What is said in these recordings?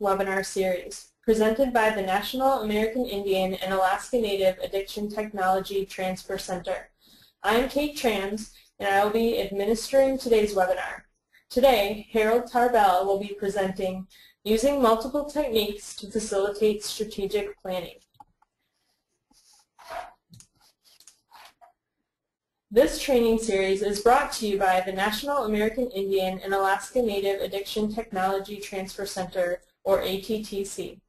webinar series, presented by the National American Indian and Alaska Native Addiction Technology Transfer Center. I am Kate Trams, and I will be administering today's webinar. Today, Harold Tarbell will be presenting Using Multiple Techniques to Facilitate Strategic Planning. This training series is brought to you by the National American Indian and Alaska Native Addiction Technology Transfer Center, or ATTC.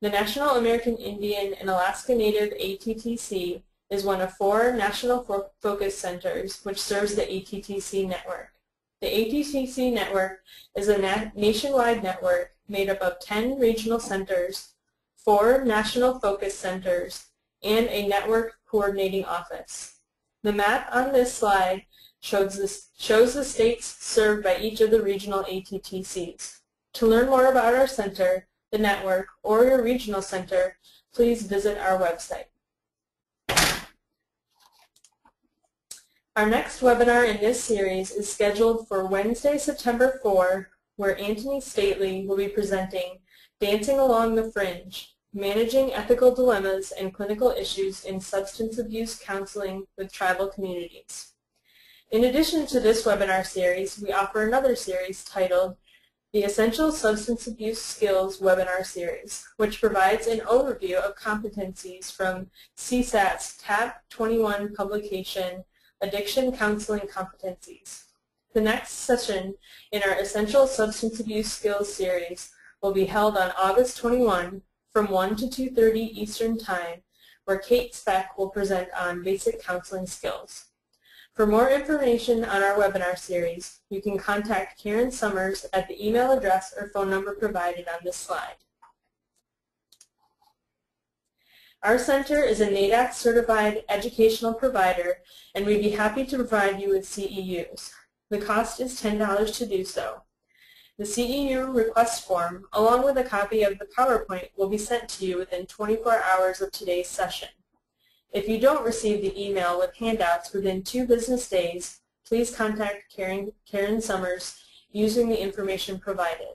The National American Indian and Alaska Native ATTC is one of four national fo focus centers which serves the ATTC network. The ATTC network is a na nationwide network made up of 10 regional centers, four national focus centers, and a network coordinating office. The map on this slide shows, shows the states served by each of the regional ATTCs. To learn more about our center, the network, or your regional center, please visit our website. Our next webinar in this series is scheduled for Wednesday, September 4, where Anthony Stately will be presenting Dancing Along the Fringe, Managing Ethical Dilemmas and Clinical Issues in Substance Abuse Counseling with Tribal Communities. In addition to this webinar series, we offer another series titled the Essential Substance Abuse Skills webinar series, which provides an overview of competencies from CSAT's TAP 21 publication, Addiction Counseling Competencies. The next session in our Essential Substance Abuse Skills series will be held on August 21 from 1 to 2.30 Eastern Time, where Kate Speck will present on basic counseling skills. For more information on our webinar series, you can contact Karen Summers at the email address or phone number provided on this slide. Our center is a NAADAC certified educational provider and we'd be happy to provide you with CEUs. The cost is $10 to do so. The CEU request form, along with a copy of the PowerPoint, will be sent to you within 24 hours of today's session. If you don't receive the email with handouts within two business days, please contact Karen, Karen Summers using the information provided.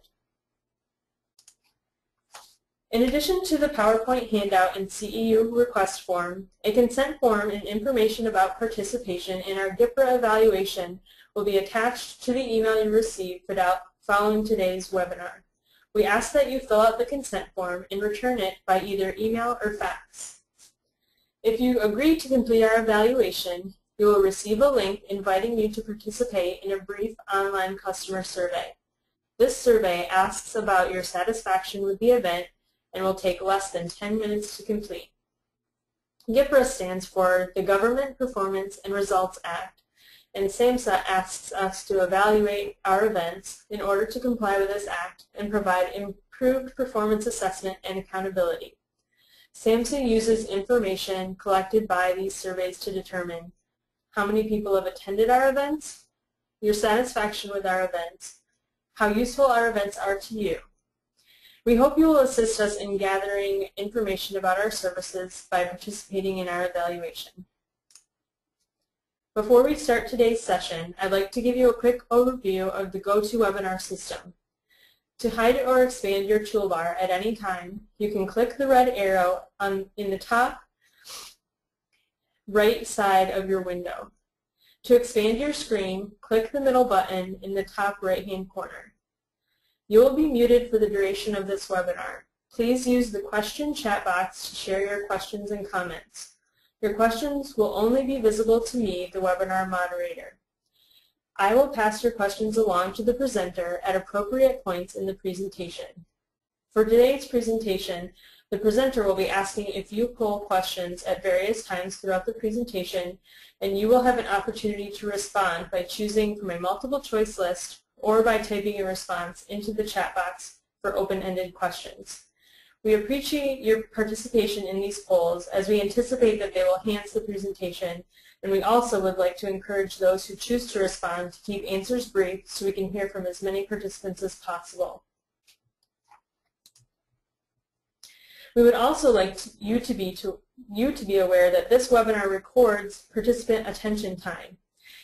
In addition to the PowerPoint handout and CEU request form, a consent form and information about participation in our GPRA evaluation will be attached to the email you receive following today's webinar. We ask that you fill out the consent form and return it by either email or fax. If you agree to complete our evaluation, you will receive a link inviting you to participate in a brief online customer survey. This survey asks about your satisfaction with the event and will take less than 10 minutes to complete. GPRA stands for the Government Performance and Results Act and SAMHSA asks us to evaluate our events in order to comply with this act and provide improved performance assessment and accountability. SAMHSA uses information collected by these surveys to determine how many people have attended our events, your satisfaction with our events, how useful our events are to you. We hope you will assist us in gathering information about our services by participating in our evaluation. Before we start today's session, I'd like to give you a quick overview of the GoToWebinar system. To hide or expand your toolbar at any time, you can click the red arrow on, in the top right side of your window. To expand your screen, click the middle button in the top right-hand corner. You will be muted for the duration of this webinar. Please use the question chat box to share your questions and comments. Your questions will only be visible to me, the webinar moderator. I will pass your questions along to the presenter at appropriate points in the presentation. For today's presentation, the presenter will be asking a few poll questions at various times throughout the presentation, and you will have an opportunity to respond by choosing from a multiple choice list or by typing a response into the chat box for open-ended questions. We appreciate your participation in these polls as we anticipate that they will enhance the presentation and we also would like to encourage those who choose to respond to keep answers brief so we can hear from as many participants as possible. We would also like you to be to you to be aware that this webinar records participant attention time.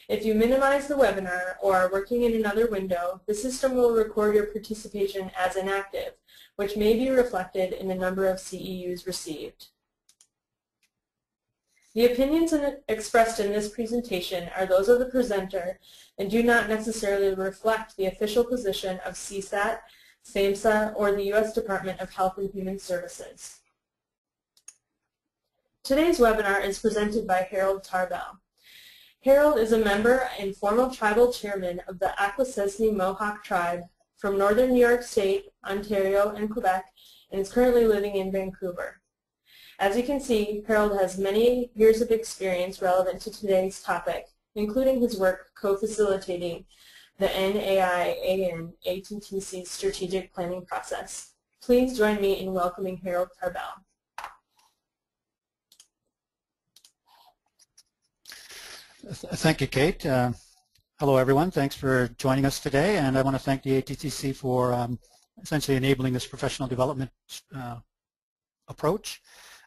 If you minimize the webinar or are working in another window, the system will record your participation as inactive, which may be reflected in the number of CEUs received. The opinions in, expressed in this presentation are those of the presenter and do not necessarily reflect the official position of CSAT, SAMHSA, or the U.S. Department of Health and Human Services. Today's webinar is presented by Harold Tarbell. Harold is a member and former tribal chairman of the Akwesasne Mohawk tribe from northern New York State, Ontario, and Quebec, and is currently living in Vancouver. As you can see, Harold has many years of experience relevant to today's topic, including his work co-facilitating the NAIAN ATTC strategic planning process. Please join me in welcoming Harold Tarbell. Thank you, Kate. Uh, hello, everyone. Thanks for joining us today, and I want to thank the ATTC for um, essentially enabling this professional development uh, approach.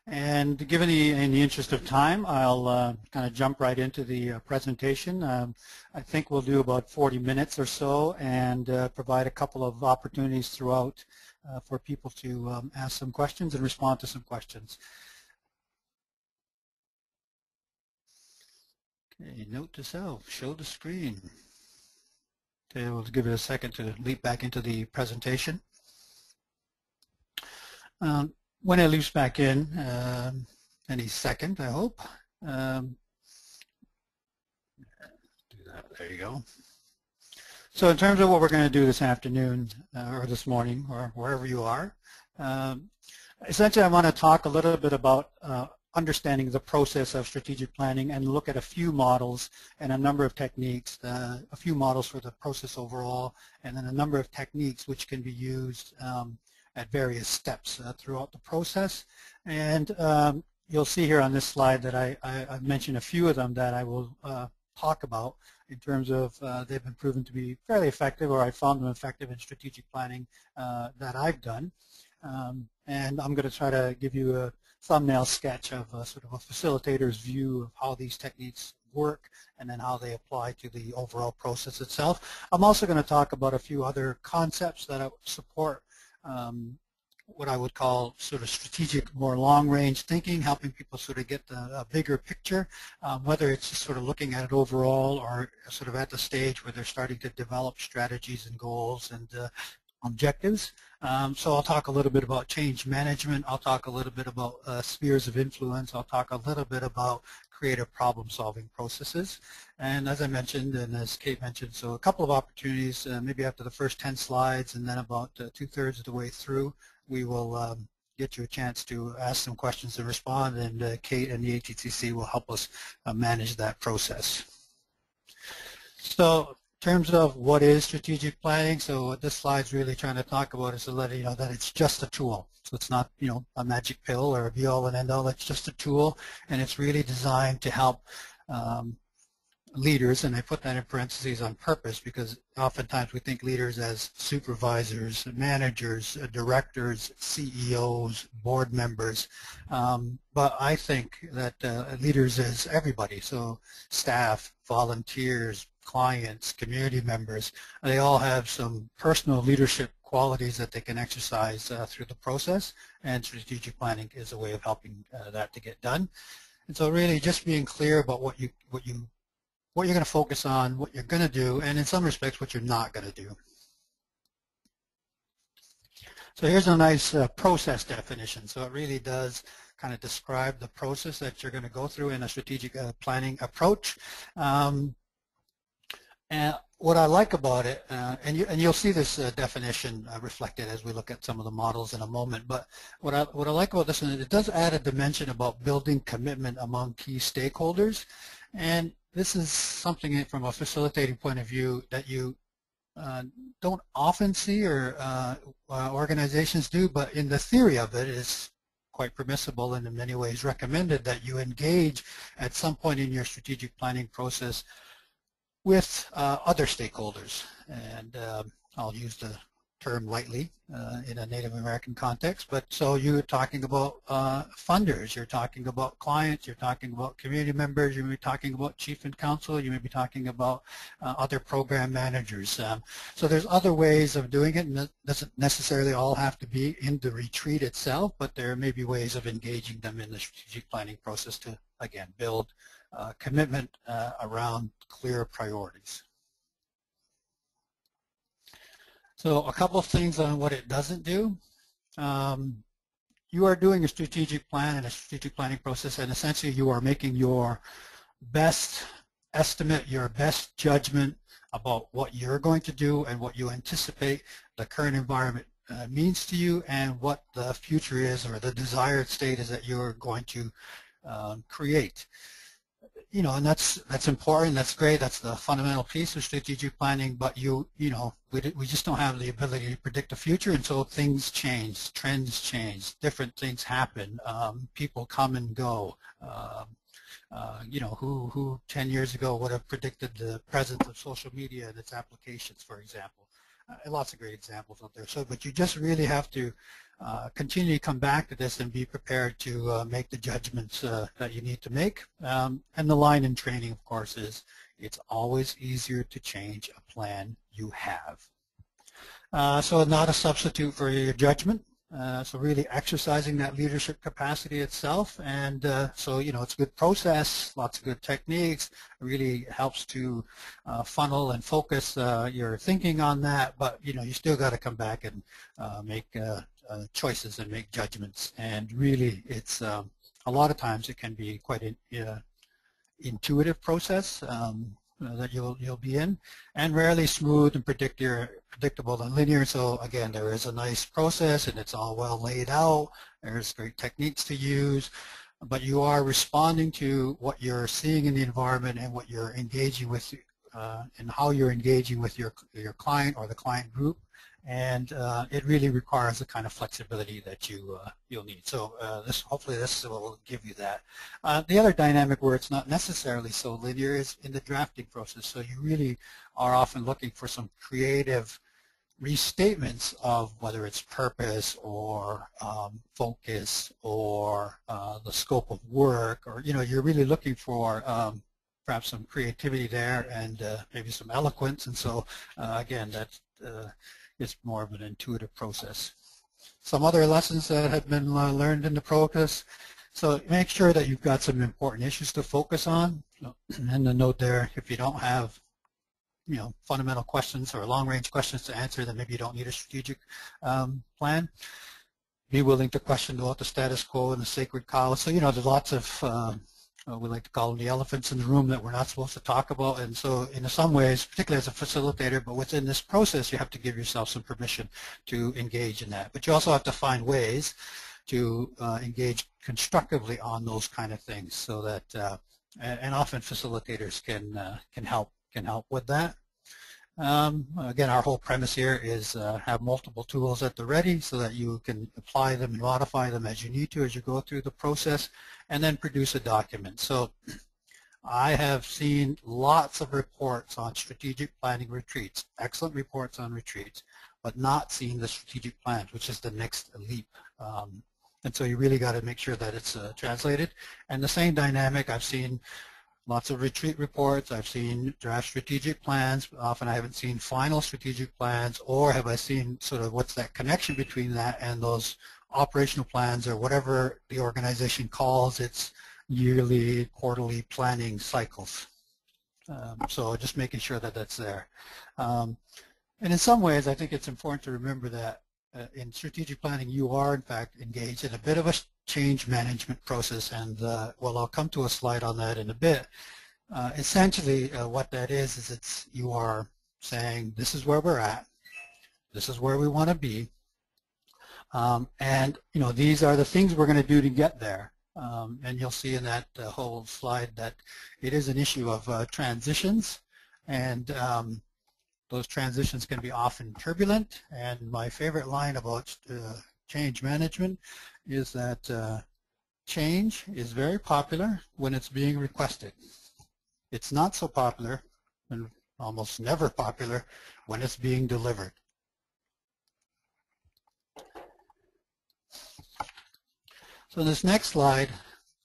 And given the, in the interest of time, I'll uh, kind of jump right into the uh, presentation. Um, I think we'll do about 40 minutes or so and uh, provide a couple of opportunities throughout uh, for people to um, ask some questions and respond to some questions. Okay, note to self, show the screen. Okay, we'll give it a second to leap back into the presentation. Um, when it leaps back in, um, any second, I hope. Um. There you go. So in terms of what we're going to do this afternoon uh, or this morning or wherever you are, um, essentially I want to talk a little bit about uh, understanding the process of strategic planning and look at a few models and a number of techniques, uh, a few models for the process overall, and then a number of techniques which can be used um, at various steps uh, throughout the process. And um, you'll see here on this slide that I, I, have mentioned a few of them that I will uh, talk about in terms of uh, they've been proven to be fairly effective or I found them effective in strategic planning uh, that I've done. Um, and I'm going to try to give you a thumbnail sketch of a, sort of a facilitator's view of how these techniques work and then how they apply to the overall process itself. I'm also going to talk about a few other concepts that support um, what I would call sort of strategic, more long-range thinking, helping people sort of get the, a bigger picture, um, whether it's sort of looking at it overall or sort of at the stage where they're starting to develop strategies and goals and uh, objectives. Um, so I'll talk a little bit about change management. I'll talk a little bit about uh, spheres of influence. I'll talk a little bit about creative problem-solving processes. And as I mentioned, and as Kate mentioned, so a couple of opportunities, uh, maybe after the first 10 slides, and then about uh, two-thirds of the way through, we will um, get you a chance to ask some questions and respond, and uh, Kate and the ATTC will help us uh, manage that process. So terms of what is strategic planning, so what this slide is really trying to talk about is to let you know that it's just a tool. So it's not, you know, a magic pill or a be-all and end-all. It's just a tool, and it's really designed to help um, leaders, and I put that in parentheses on purpose because oftentimes we think leaders as supervisors, managers, directors, CEOs, board members, um, but I think that uh, leaders is everybody, so staff, volunteers, clients, community members, they all have some personal leadership qualities that they can exercise uh, through the process, and strategic planning is a way of helping uh, that to get done. And so really just being clear about what you, what you, what you're going to focus on, what you're going to do, and in some respects what you're not going to do. So here's a nice uh, process definition. So it really does kind of describe the process that you're going to go through in a strategic uh, planning approach. Um, and what I like about it, uh, and, you, and you'll see this uh, definition uh, reflected as we look at some of the models in a moment, but what I, what I like about this is it does add a dimension about building commitment among key stakeholders. And this is something from a facilitating point of view that you uh, don't often see or uh, uh, organizations do, but in the theory of it, it's quite permissible and in many ways recommended that you engage at some point in your strategic planning process with uh, other stakeholders. And um, I'll use the term lightly uh, in a Native American context, but so you're talking about uh, funders, you're talking about clients, you're talking about community members, you may be talking about chief and council, you may be talking about uh, other program managers. Um, so there's other ways of doing it, and it doesn't necessarily all have to be in the retreat itself, but there may be ways of engaging them in the strategic planning process to, again, build uh, commitment uh, around clear priorities. So a couple of things on what it doesn't do. Um, you are doing a strategic plan and a strategic planning process and essentially you are making your best estimate, your best judgment about what you're going to do and what you anticipate the current environment uh, means to you and what the future is or the desired state is that you're going to um, create you know, and that's that's important. That's great. That's the fundamental piece of strategic planning. But you, you know, we we just don't have the ability to predict the future, and so things change, trends change, different things happen, um, people come and go. Um, uh, you know, who who 10 years ago would have predicted the presence of social media and its applications, for example. Uh, lots of great examples out there. So, but you just really have to uh, continue to come back to this and be prepared to uh, make the judgments uh, that you need to make. Um, and the line in training, of course, is it's always easier to change a plan you have. Uh, so not a substitute for your judgment. Uh, so really exercising that leadership capacity itself and so you know it's a good process lots of good techniques it really helps to funnel and focus your thinking on that but you know you still got to come back and make uh, choices and make judgments. And really, it's um, a lot of times it can be quite an uh, intuitive process um, uh, that you'll you'll be in, and rarely smooth and predictable and linear. So again, there is a nice process, and it's all well laid out. There's great techniques to use, but you are responding to what you're seeing in the environment and what you're engaging with, uh, and how you're engaging with your your client or the client group and uh, it really requires the kind of flexibility that you uh, you'll need. So uh, this hopefully this will give you that. Uh, the other dynamic where it's not necessarily so linear is in the drafting process. So you really are often looking for some creative restatements of whether it's purpose or um, focus or uh, the scope of work or you know you're really looking for um, perhaps some creativity there and uh, maybe some eloquence and so again that's it's more of an intuitive process. Some other lessons that have been uh, learned in the process. So make sure that you've got some important issues to focus on. And the note there, if you don't have you know, fundamental questions or long-range questions to answer, then maybe you don't need a strategic um, plan. Be willing to question about the status quo and the sacred cow. So, you know, there's lots of uh, uh, we like to call them the elephants in the room that we're not supposed to talk about. And so in some ways, particularly as a facilitator, but within this process, you have to give yourself some permission to engage in that. But you also have to find ways to uh, engage constructively on those kind of things so that, uh, and, and, often facilitators can, uh, can, help, can help with that. Um, again, our whole premise here is uh, have multiple tools at the ready so that you can apply them and modify them as you need to as you go through the process and then produce a document. So I have seen lots of reports on strategic planning retreats, excellent reports on retreats, but not seen the strategic plans, which is the next leap. Um, and so you really got to make sure that it's uh, translated. And the same dynamic I've seen lots of retreat reports. I've seen draft strategic plans. Often I haven't seen final strategic plans or have I seen sort of what's that connection between that and those operational plans or whatever the organization calls its yearly, quarterly planning cycles. Um, so just making sure that that's there. Um, and in some ways, I think it's important to remember that uh, in strategic planning, you are in fact engaged in a bit of a change management process. And uh, well, I'll come to a slide on that in a bit. Uh, essentially, uh, what that is is it's you are saying this is where we're at, this is where we want to be, um, and you know these are the things we're going to do to get there. Um, and you'll see in that uh, whole slide that it is an issue of uh, transitions, and um, those transitions can be often turbulent. And my favorite line about uh, change management is that uh, change is very popular when it's being requested. It's not so popular and almost never popular when it's being delivered. So this next slide,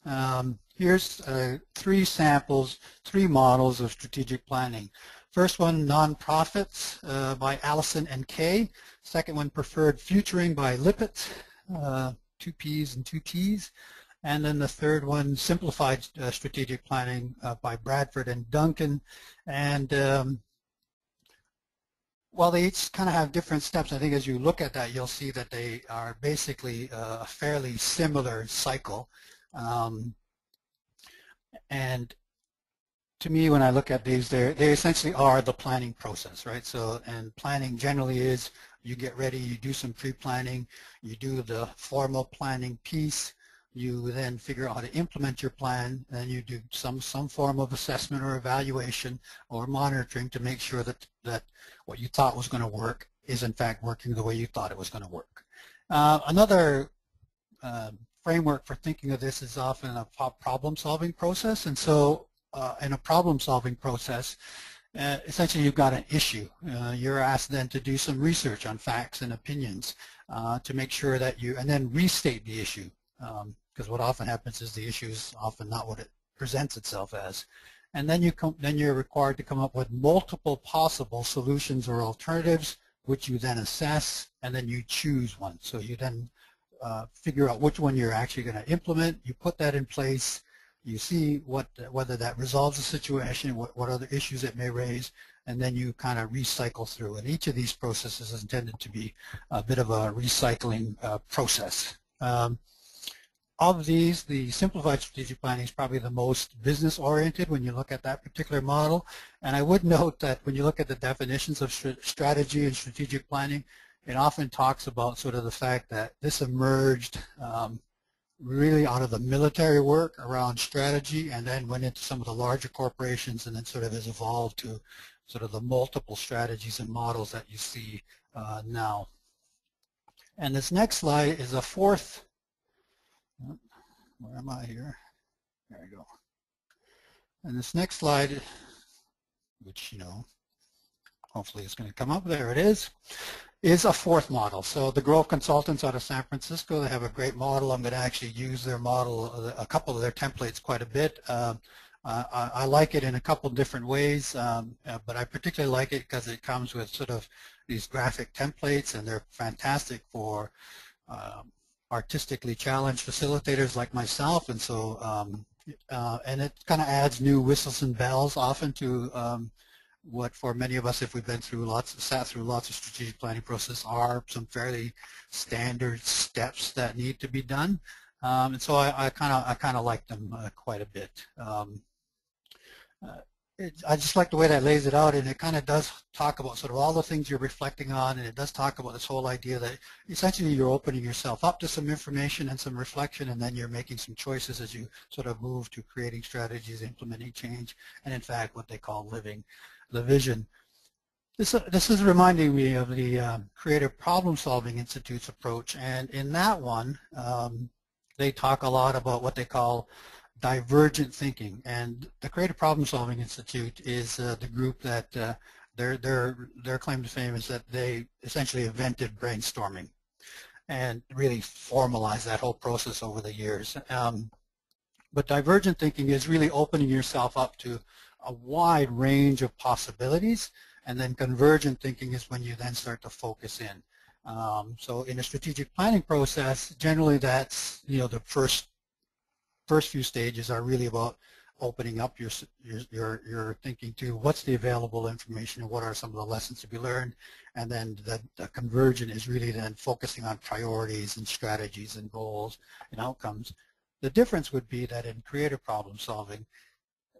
um, here's uh, three samples, three models of strategic planning. First one, Nonprofits uh, by Allison and Kaye. Second one, Preferred Futuring by Lippitt. Uh, two P's and two T's. And then the third one, simplified uh, strategic planning uh, by Bradford and Duncan. And um, while they each kind of have different steps, I think as you look at that, you'll see that they are basically uh, a fairly similar cycle. Um, and to me, when I look at these, they they essentially are the planning process, right? So, and planning generally is you get ready, you do some pre-planning, you do the formal planning piece, you then figure out how to implement your plan, and you do some some form of assessment or evaluation or monitoring to make sure that that what you thought was going to work is in fact working the way you thought it was going to work. Uh, another uh, framework for thinking of this is often a problem-solving process, and so uh, in a problem-solving process, uh, essentially you've got an issue. Uh, you're asked then to do some research on facts and opinions uh, to make sure that you, and then restate the issue. Because um, what often happens is the issue is often not what it presents itself as. And then, you come, then you're required to come up with multiple possible solutions or alternatives, which you then assess, and then you choose one. So you then uh, figure out which one you're actually going to implement. You put that in place, you see what whether that resolves the situation, what, what other issues it may raise, and then you kind of recycle through. And each of these processes is intended to be a bit of a recycling uh, process. Um, of these, the simplified strategic planning is probably the most business-oriented when you look at that particular model. And I would note that when you look at the definitions of strategy and strategic planning, it often talks about sort of the fact that this emerged um, really out of the military work around strategy and then went into some of the larger corporations and then sort of has evolved to sort of the multiple strategies and models that you see uh, now. And this next slide is a fourth, where am I here? There we go. And this next slide, which, you know, hopefully is going to come up. There it is is a fourth model. So the Grove Consultants out of San Francisco, they have a great model. I'm going to actually use their model, a couple of their templates quite a bit. Um, I, I, like it in a couple different ways, um, uh, but I particularly like it because it comes with sort of these graphic templates and they're fantastic for um, artistically challenged facilitators like myself and so um, uh, and it kind of adds new whistles and bells often to um, what for many of us, if we've been through lots, sat through lots of strategic planning process, are some fairly standard steps that need to be done. Um, and so I kind of I kind of like them uh, quite a bit. Um, uh, it, I just like the way that lays it out, and it kind of does talk about sort of all the things you're reflecting on, and it does talk about this whole idea that essentially you're opening yourself up to some information and some reflection, and then you're making some choices as you sort of move to creating strategies, implementing change, and in fact what they call living the vision. This, uh, this is reminding me of the um, Creative Problem Solving Institute's approach, and in that one, um, they talk a lot about what they call divergent thinking. And the Creative Problem Solving Institute is uh, the group that uh, their, their, their claim to fame is that they essentially invented brainstorming and really formalized that whole process over the years. Um, but divergent thinking is really opening yourself up to a wide range of possibilities. And then convergent thinking is when you then start to focus in. Um, so in a strategic planning process, generally that's, you know, the first first few stages are really about opening up your, your, your thinking to what's the available information and what are some of the lessons to be learned. And then the, the convergent is really then focusing on priorities and strategies and goals and outcomes. The difference would be that in creative problem solving,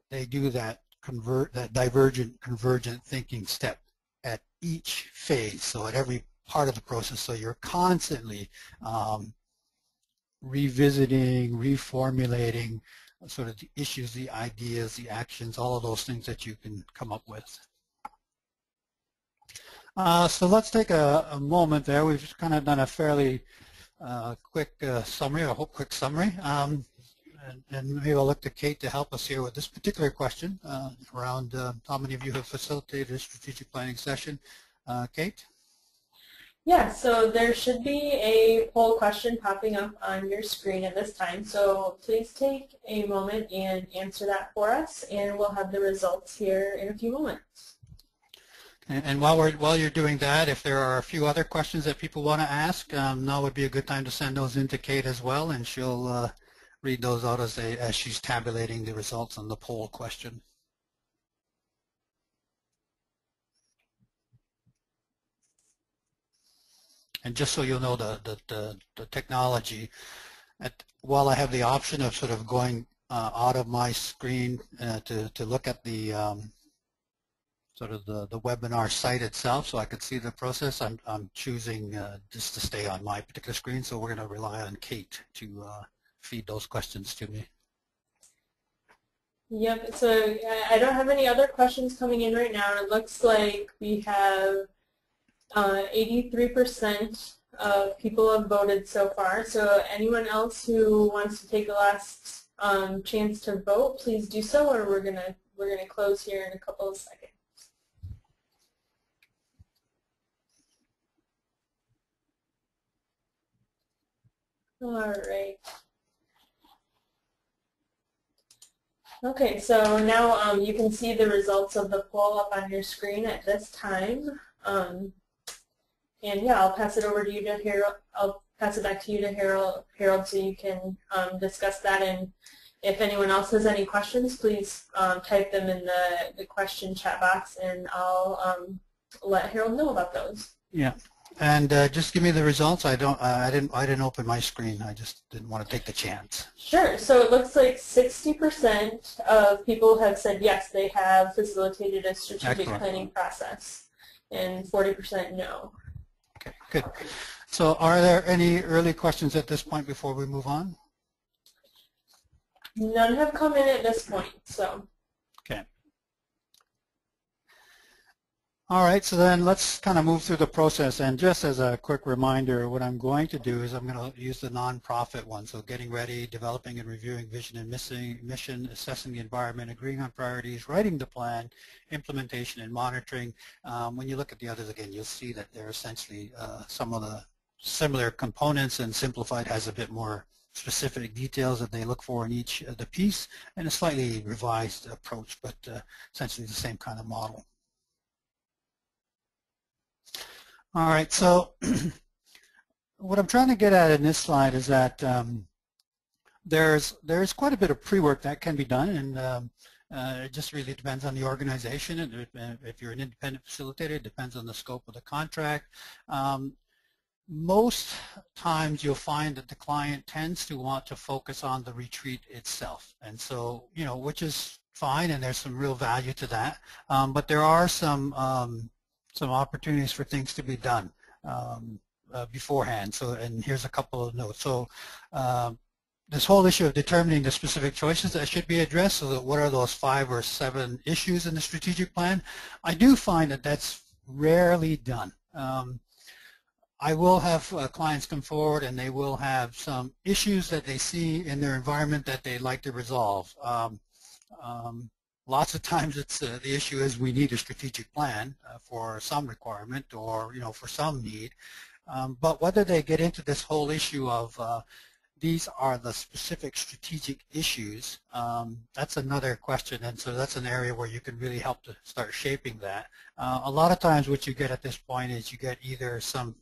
they do that convert that divergent convergent thinking step at each phase, so at every part of the process. So you're constantly um, revisiting, reformulating sort of the issues, the ideas, the actions, all of those things that you can come up with. Uh, so let's take a, a, moment there. We've just kind of done a fairly uh, quick uh, summary, I hope quick summary. Um, and, and, maybe I'll look to Kate to help us here with this particular question uh, around uh, how many of you have facilitated a strategic planning session. Uh, Kate? Yeah, so there should be a poll question popping up on your screen at this time. So please take a moment and answer that for us, and we'll have the results here in a few moments. And, and while we're while you're doing that, if there are a few other questions that people want to ask, um, now would be a good time to send those in to Kate as well, and she'll uh, read those out as they as she's tabulating the results on the poll question. And just so you'll know the, the, the, the technology, at, while I have the option of sort of going uh, out of my screen uh, to, to look at the um, sort of the, the webinar site itself so I could see the process, I'm, I'm choosing uh, just to stay on my particular screen, so we're going to rely on Kate to uh, feed those questions to me. Yep, so I don't have any other questions coming in right now. It looks like we have 83% uh, of people have voted so far. So anyone else who wants to take the last um, chance to vote, please do so, or we're gonna we're gonna close here in a couple of seconds. All right. Okay, so now um, you can see the results of the poll up on your screen at this time. Um, and yeah, I'll pass it over to you to Harold. I'll pass it back to you to Harold, Harold so you can um, discuss that. And if anyone else has any questions, please um, type them in the, the question chat box and I'll um, let Harold know about those. Yeah. And uh, just give me the results. I don't. Uh, I didn't. I didn't open my screen. I just didn't want to take the chance. Sure. So it looks like 60% of people have said yes, they have facilitated a strategic Excellent. planning process, and 40% no. Okay, good. So are there any early questions at this point before we move on? None have come in at this point, so. Okay. All right, so then let's kind of move through the process. And just as a quick reminder, what I'm going to do is I'm going to use the nonprofit one. So getting ready, developing and reviewing vision and missing, mission, assessing the environment, agreeing on priorities, writing the plan, implementation and monitoring. Um, when you look at the others again, you'll see that they're essentially uh, some of the similar components and simplified has a bit more specific details that they look for in each of the piece and a slightly revised approach, but uh, essentially the same kind of model. All right, so what I'm trying to get at in this slide is that um, there's there's quite a bit of pre-work that can be done, and um, uh, it just really depends on the organization. And if you're an independent facilitator, it depends on the scope of the contract. Um, most times you'll find that the client tends to want to focus on the retreat itself, and so you know, which is fine, and there's some real value to that. Um, but there are some um, some opportunities for things to be done um, uh, beforehand. So, and here's a couple of notes. So, um, this whole issue of determining the specific choices that should be addressed, so that what are those five or seven issues in the strategic plan, I do find that that's rarely done. Um, I will have uh, clients come forward and they will have some issues that they see in their environment that they'd like to resolve. Um, um, Lots of times it's uh, the issue is we need a strategic plan uh, for some requirement or, you know, for some need. Um, but whether they get into this whole issue of uh, these are the specific strategic issues, um, that's another question. And so that's an area where you can really help to start shaping that. Uh, a lot of times what you get at this point is you get either some,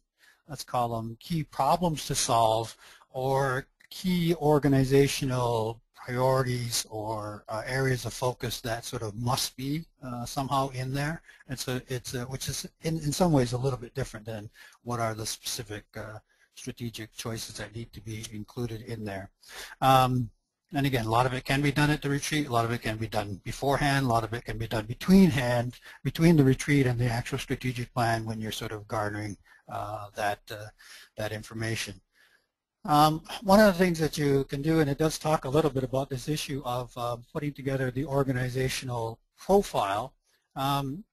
let's call them key problems to solve or key organizational priorities or uh, areas of focus that sort of must be uh, somehow in there. It's a, it's a, which is in, in some ways a little bit different than what are the specific uh, strategic choices that need to be included in there. Um, and again, a lot of it can be done at the retreat, a lot of it can be done beforehand, a lot of it can be done between hand, between the retreat and the actual strategic plan when you're sort of garnering uh, that, uh, that information. Um, one of the things that you can do, and it does talk a little bit about this issue of uh, putting together the organizational profile, um,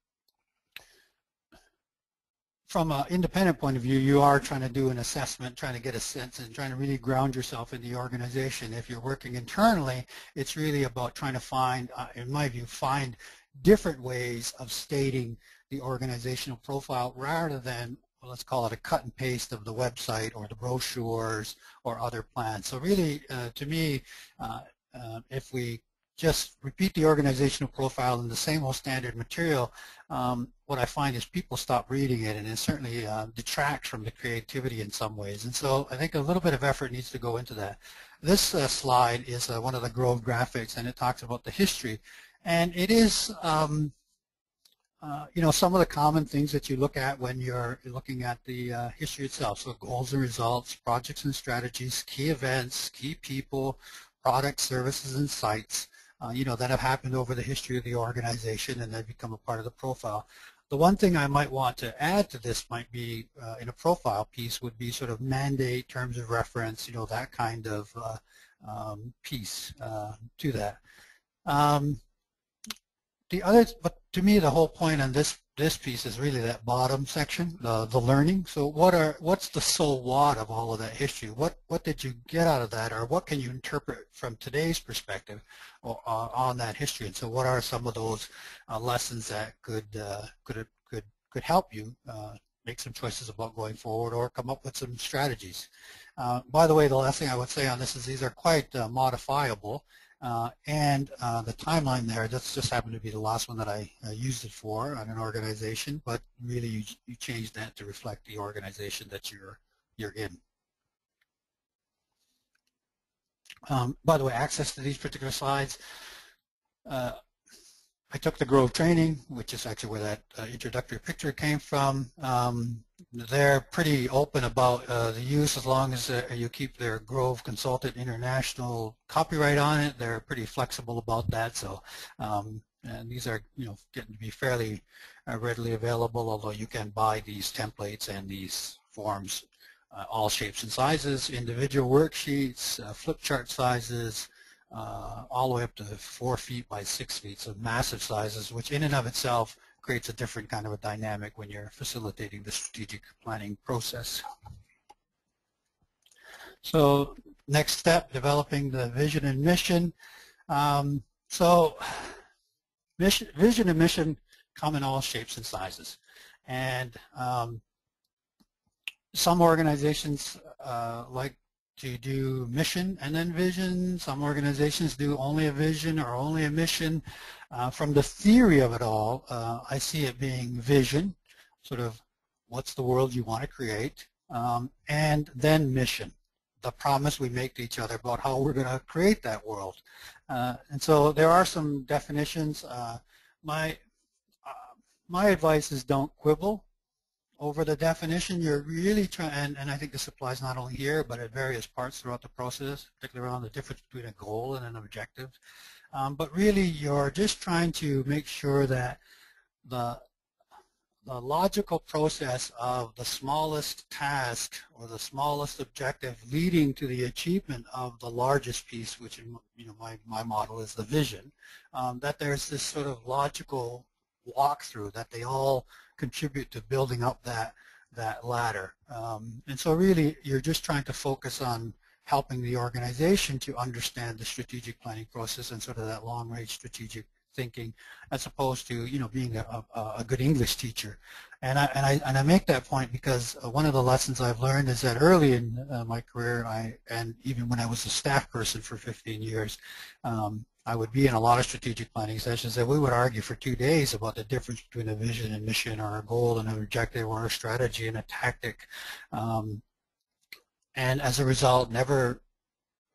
from an independent point of view, you are trying to do an assessment, trying to get a sense and trying to really ground yourself in the organization. If you're working internally, it's really about trying to find, uh, in my view, find different ways of stating the organizational profile rather than let's call it a cut and paste of the website or the brochures or other plans. So really, uh, to me, uh, uh, if we just repeat the organizational profile in the same old standard material, um, what I find is people stop reading it and it certainly uh, detracts from the creativity in some ways. And so I think a little bit of effort needs to go into that. This uh, slide is uh, one of the Grove graphics and it talks about the history. And it is um, uh, you know, some of the common things that you look at when you're looking at the uh, history itself. So goals and results, projects and strategies, key events, key people, products, services, and sites, uh, you know, that have happened over the history of the organization and they become a part of the profile. The one thing I might want to add to this might be uh, in a profile piece would be sort of mandate, terms of reference, you know, that kind of uh, um, piece to that. Um, the other, but to me, the whole point on this this piece is really that bottom section, the the learning. So what are what's the so what of all of that history? What what did you get out of that, or what can you interpret from today's perspective or, uh, on that history? And so, what are some of those uh, lessons that could uh, could could could help you uh, make some choices about going forward, or come up with some strategies? Uh, by the way, the last thing I would say on this is these are quite uh, modifiable. Uh, and uh, the timeline there, that's just happened to be the last one that I uh, used it for on an organization, but really you, you change that to reflect the organization that you're, you're in. Um, by the way, access to these particular slides, uh, I took the Grove training, which is actually where that uh, introductory picture came from. Um, they're pretty open about uh, the use as long as uh, you keep their Grove Consultant International copyright on it. They're pretty flexible about that. So um, and these are you know getting to be fairly uh, readily available, although you can buy these templates and these forms uh, all shapes and sizes, individual worksheets, uh, flip chart sizes, uh, all the way up to four feet by six feet, so massive sizes, which in and of itself creates a different kind of a dynamic when you're facilitating the strategic planning process. So next step, developing the vision and mission. Um, so mission, vision and mission come in all shapes and sizes. And um, some organizations uh, like to do mission and then vision. Some organizations do only a vision or only a mission. Uh, from the theory of it all, uh, I see it being vision, sort of what's the world you want to create, um, and then mission, the promise we make to each other about how we're going to create that world. Uh, and so there are some definitions. Uh, my, uh, my advice is don't quibble over the definition, you're really trying, and, and I think this applies not only here, but at various parts throughout the process, particularly around the difference between a goal and an objective. Um, but really, you're just trying to make sure that the, the logical process of the smallest task or the smallest objective leading to the achievement of the largest piece, which in you know, my, my model is the vision, um, that there's this sort of logical walkthrough, that they all contribute to building up that that ladder. Um, and so really you're just trying to focus on helping the organization to understand the strategic planning process and sort of that long range strategic thinking as opposed to you know being a, a, a good English teacher and I, and I and I make that point because uh, one of the lessons I've learned is that early in uh, my career I and even when I was a staff person for 15 years um, I would be in a lot of strategic planning sessions and we would argue for two days about the difference between a vision and mission or a goal and an objective or a strategy and a tactic. Um, and as a result, never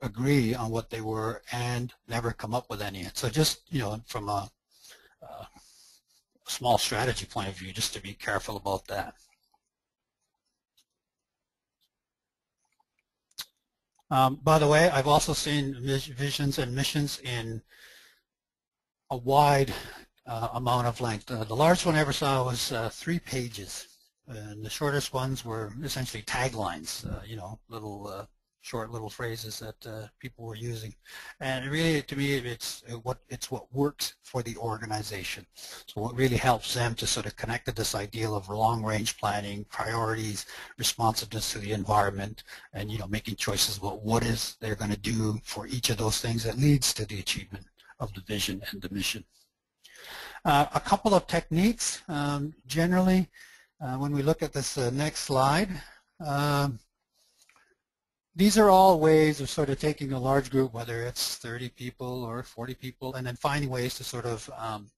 agree on what they were and never come up with any. So just, you know, from a, a small strategy point of view, just to be careful about that. Um, by the way, I've also seen visions and missions in a wide uh, amount of length. Uh, the largest one I ever saw was uh, three pages, and the shortest ones were essentially taglines, uh, you know, little uh, short little phrases that uh, people were using. And really, to me, it's what it's what works for the organization. So what really helps them to sort of connect to this ideal of long-range planning, priorities, responsiveness to the environment, and you know, making choices about what is they're going to do for each of those things that leads to the achievement of the vision and the mission. Uh, a couple of techniques. Um, generally, Uh, when we look at this uh, next slide, um, these are all ways of sort of taking a large group, whether it's 30 people or 40 people, and then finding ways to sort of um,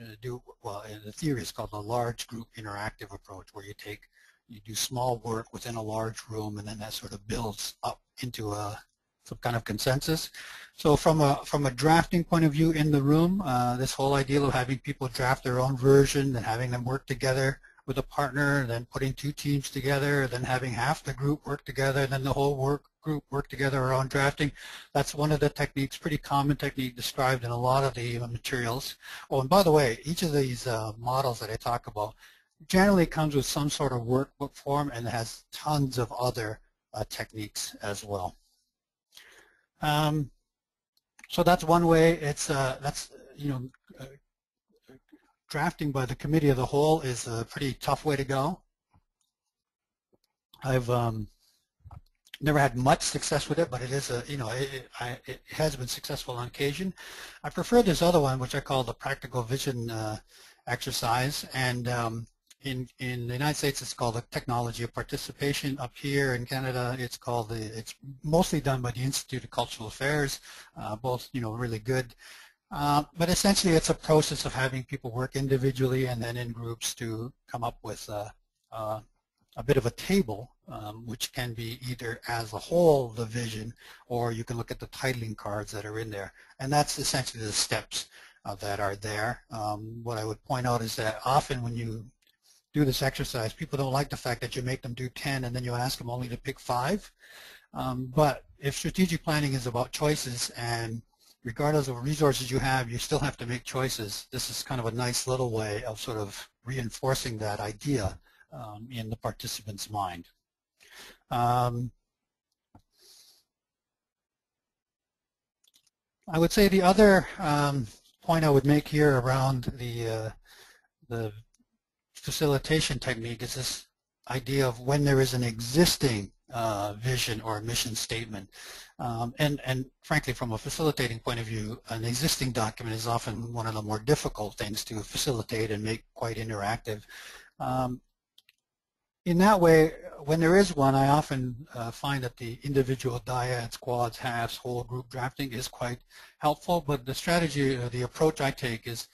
uh, do, well, the theory is called the large group interactive approach, where you take, you do small work within a large room, and then that sort of builds up into a some kind of consensus. So from a from a drafting point of view in the room, uh, this whole idea of having people draft their own version and having them work together with a partner, then putting two teams together, then having half the group work together, then the whole work group work together around drafting. That's one of the techniques, pretty common technique described in a lot of the materials. Oh, and by the way, each of these uh, models that I talk about generally comes with some sort of workbook form and has tons of other uh, techniques as well. Um, so that's one way. It's uh, that's you know uh, drafting by the committee of the whole is a pretty tough way to go. I've um, never had much success with it, but it is a you know it, it, it, has been successful on occasion. I prefer this other one, which I call the practical vision uh, exercise, and um, in in the United States it's called the technology of participation. Up here in Canada, it's called the it's mostly done by the Institute of Cultural Affairs, uh, both you know really good. Uh, but essentially, it's a process of having people work individually and then in groups to come up with a, a, a bit of a table, um, which can be either as a whole the vision, or you can look at the titling cards that are in there. And that's essentially the steps uh, that are there. Um, what I would point out is that often when you do this exercise, people don't like the fact that you make them do 10 and then you ask them only to pick five. Um, but if strategic planning is about choices and regardless of resources you have, you still have to make choices. This is kind of a nice little way of sort of reinforcing that idea um, in the participant's mind. Um, I would say the other um, point I would make here around the uh, the facilitation technique is this idea of when there is an existing uh, vision or mission statement. Um, and, and frankly, from a facilitating point of view, an existing document is often one of the more difficult things to facilitate and make quite interactive. Um, in that way, when there is one, I often uh, find that the individual dyads, quads, halves, whole group drafting is quite helpful, but the strategy, or the approach I take is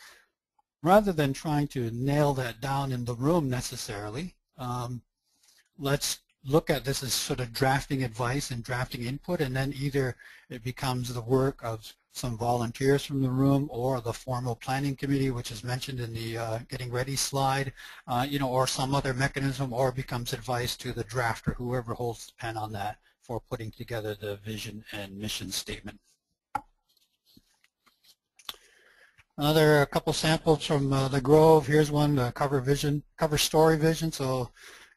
rather than trying to nail that down in the room necessarily, um, let's look at this as sort of drafting advice and drafting input, and then either it becomes the work of some volunteers from the room or the formal planning committee, which is mentioned in the uh, getting ready slide, uh, you know, or some other mechanism, or becomes advice to the drafter, whoever holds the pen on that for putting together the vision and mission statement. Another couple samples from uh, the Grove. Here's one, the cover vision, cover story vision. So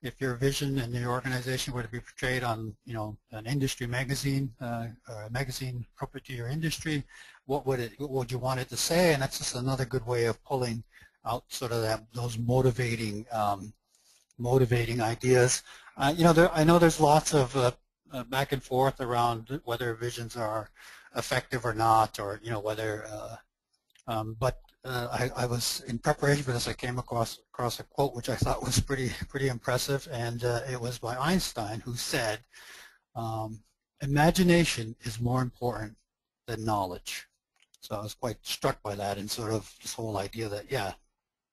if your vision and your organization were to be portrayed on, you know, an industry magazine, uh, a magazine appropriate to your industry, what would it, what would you want it to say? And that's just another good way of pulling out sort of that those motivating, um, motivating ideas. Uh, you know, there, I know there's lots of uh, uh, back and forth around whether visions are effective or not, or you know whether. Uh, um, but uh, I, I, was in preparation for this. I came across across a quote which I thought was pretty pretty impressive, and uh, it was by Einstein, who said, um, "Imagination is more important than knowledge." So I was quite struck by that, and sort of this whole idea that yeah,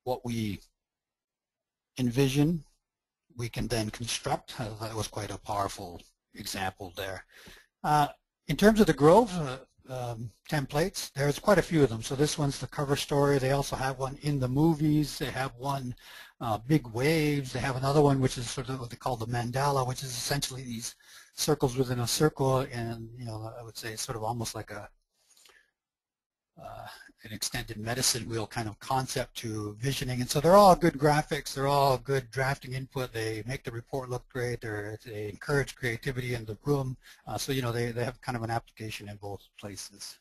what we envision, we can then construct. I thought it was quite a powerful example there. Uh, in terms of the Grove, uh, um, templates. There's quite a few of them. So this one's the cover story. They also have one in the movies. They have one uh, big waves. They have another one which is sort of what they call the mandala, which is essentially these circles within a circle, and you know I would say sort of almost like a uh, an extended medicine wheel kind of concept to visioning. And so they're all good graphics. They're all good drafting input. They make the report look great. They're, they encourage creativity in the room. Uh, so, you know, they, they have kind of an application in both places.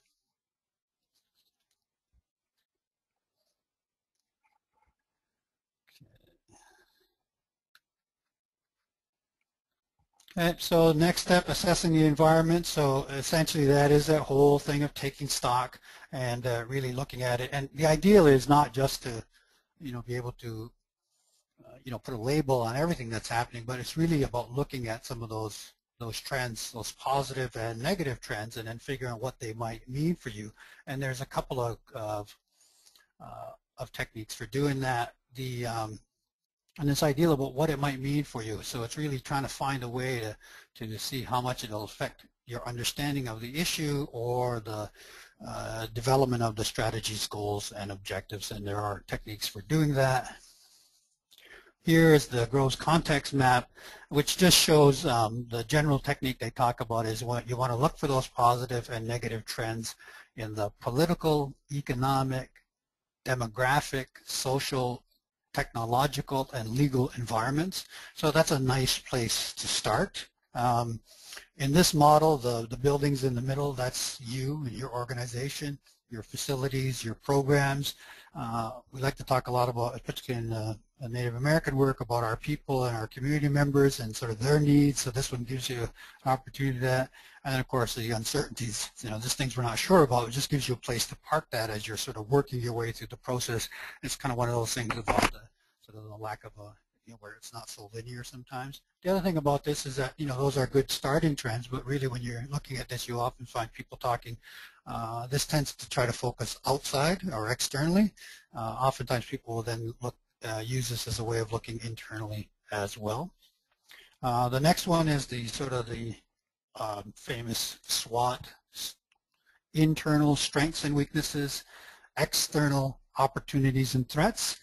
Okay, so next step, assessing the environment. So essentially that is that whole thing of taking stock and uh, really looking at it. And the ideal is not just to, you know, be able to, uh, you know, put a label on everything that's happening, but it's really about looking at some of those those trends, those positive and negative trends, and then figuring out what they might mean for you. And there's a couple of of, uh, of techniques for doing that. The um, and this idea about what it might mean for you. So it's really trying to find a way to to see how much it'll affect your understanding of the issue or the uh, development of the strategies, goals, and objectives. And there are techniques for doing that. Here is the Groves context map, which just shows um, the general technique they talk about is what you want to look for those positive and negative trends in the political, economic, demographic, social, technological, and legal environments. So that's a nice place to start. Um, in this model, the, the buildings in the middle, that's you and your organization, your facilities, your programs. Uh, we like to talk a lot about, particularly in uh, Native American work, about our people and our community members and sort of their needs. So this one gives you an opportunity to that. And then, of course, the uncertainties, you know, just things we're not sure about. It just gives you a place to park that as you're sort of working your way through the process. It's kind of one of those things about the sort of the lack of a you know, where it's not so linear sometimes. The other thing about this is that, you know, those are good starting trends, but really when you're looking at this, you often find people talking, uh, this tends to try to focus outside or externally. Uh, oftentimes people will then look, uh, use this as a way of looking internally as well. Uh, the next one is the sort of the um, famous SWOT, internal strengths and weaknesses, external opportunities and threats.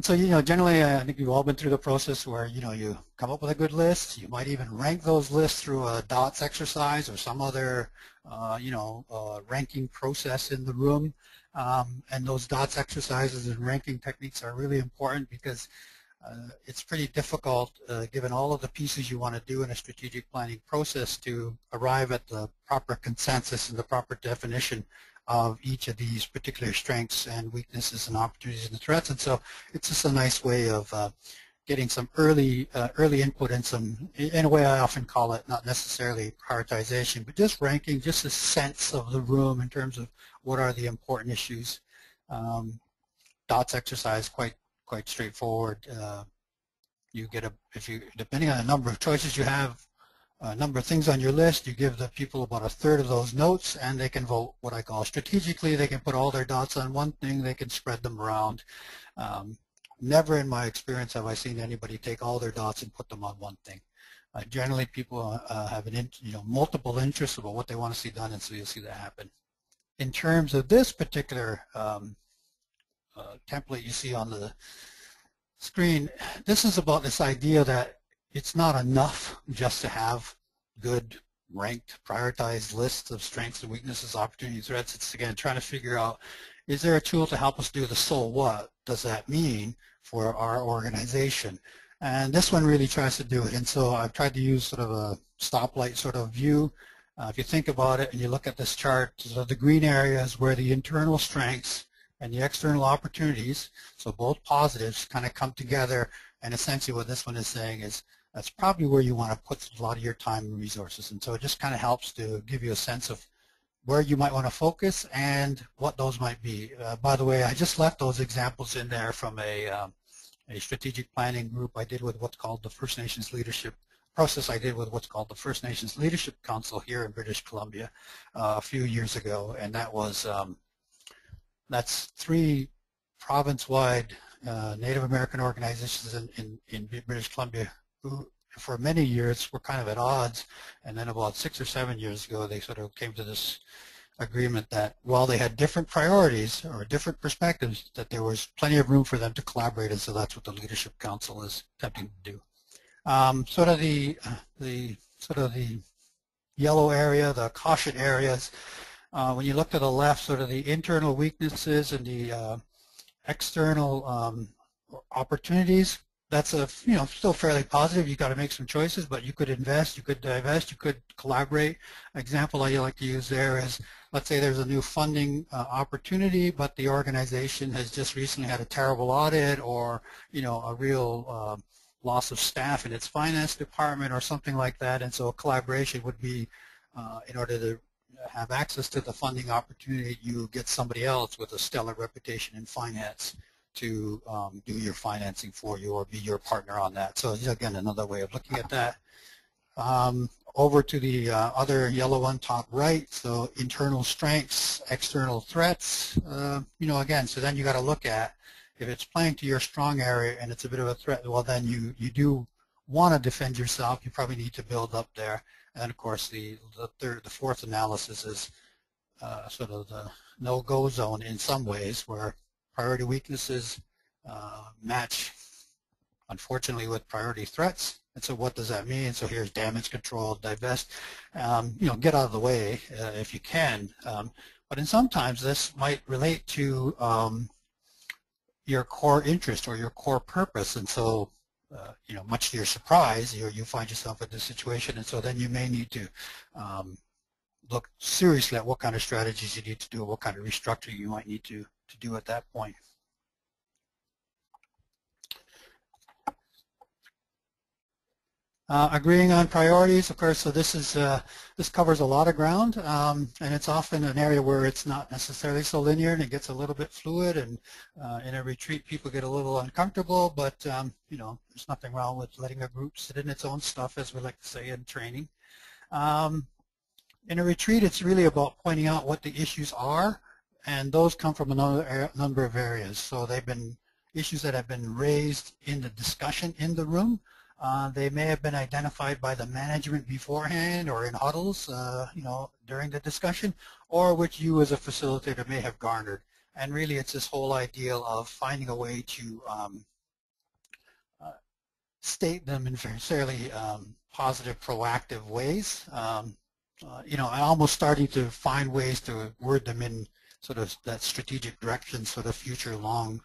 And so, you know, generally, uh, I think you've all been through the process where, you know, you come up with a good list. You might even rank those lists through a DOTS exercise or some other, uh, you know, uh, ranking process in the room. Um, and those DOTS exercises and ranking techniques are really important because uh, it's pretty difficult, uh, given all of the pieces you want to do in a strategic planning process, to arrive at the proper consensus and the proper definition of each of these particular strengths and weaknesses and opportunities and threats. And so it's just a nice way of uh, getting some early uh, early input and some, in a way I often call it not necessarily prioritization, but just ranking, just a sense of the room in terms of what are the important issues. Um, DOTS exercise quite quite straightforward. Uh, you get a if you depending on the number of choices you have a number of things on your list. You give the people about a third of those notes, and they can vote what I call strategically. They can put all their dots on one thing. They can spread them around. Um, never in my experience have I seen anybody take all their dots and put them on one thing. Uh, generally, people uh, have an in, you know multiple interests about what they want to see done, and so you'll see that happen. In terms of this particular um, uh, template you see on the screen, this is about this idea that it's not enough just to have good ranked, prioritized lists of strengths and weaknesses, opportunities, threats. It's again trying to figure out, is there a tool to help us do the so what does that mean for our organization? And this one really tries to do it. And so I've tried to use sort of a stoplight sort of view. Uh, if you think about it and you look at this chart, so the green areas where the internal strengths and the external opportunities, so both positives kind of come together. And essentially what this one is saying is that's probably where you want to put a lot of your time and resources. And so it just kind of helps to give you a sense of where you might want to focus and what those might be. Uh, by the way, I just left those examples in there from a, um, a strategic planning group I did with what's called the First Nations Leadership process I did with what's called the First Nations Leadership Council here in British Columbia uh, a few years ago. And that was, um, that's three province-wide uh, Native American organizations in, in, in British Columbia who for many years were kind of at odds, and then about six or seven years ago they sort of came to this agreement that while they had different priorities or different perspectives, that there was plenty of room for them to collaborate, and so that's what the Leadership Council is attempting to do. Um, sort of the, the sort of the yellow area, the caution areas, uh, when you look to the left, sort of the internal weaknesses and the uh, external um, opportunities, that's a you know still fairly positive. You got to make some choices, but you could invest, you could divest, you could collaborate. example I like to use there is let's say there's a new funding uh, opportunity, but the organization has just recently had a terrible audit or you know a real uh, loss of staff in its finance department or something like that, and so a collaboration would be uh, in order to have access to the funding opportunity, you get somebody else with a stellar reputation in finance to um, do your financing for you or be your partner on that. So again, another way of looking at that. Um, over to the uh, other yellow one, top right, so internal strengths, external threats. Uh, you know, again, so then you got to look at if it's playing to your strong area and it's a bit of a threat, well then you, you do want to defend yourself. You probably need to build up there. And of course, the, the third, the fourth analysis is uh, sort of the no-go zone in some ways where priority weaknesses uh, match, unfortunately, with priority threats. And so what does that mean? So here's damage control, divest, um, you know, get out of the way uh, if you can. Um, but in sometimes this might relate to um, your core interest or your core purpose. And so, uh, you know, much to your surprise, you, you find yourself in this situation. And so then you may need to um, look seriously at what kind of strategies you need to do, what kind of restructuring you might need to, to do at that point. Uh, agreeing on priorities, of course, so this is uh, this covers a lot of ground, um, and it's often an area where it's not necessarily so linear, and it gets a little bit fluid. And uh, in a retreat, people get a little uncomfortable, but um, you know, there's nothing wrong with letting a group sit in its own stuff, as we like to say in training. Um, in a retreat, it's really about pointing out what the issues are, and those come from a number of areas. So they've been issues that have been raised in the discussion in the room. Uh, they may have been identified by the management beforehand or in huddles, uh, you know, during the discussion, or which you as a facilitator may have garnered. And really it's this whole idea of finding a way to um, uh, state them in fairly um, positive, proactive ways. Um, uh, you know, I'm almost starting to find ways to word them in sort of that strategic direction, sort of future long,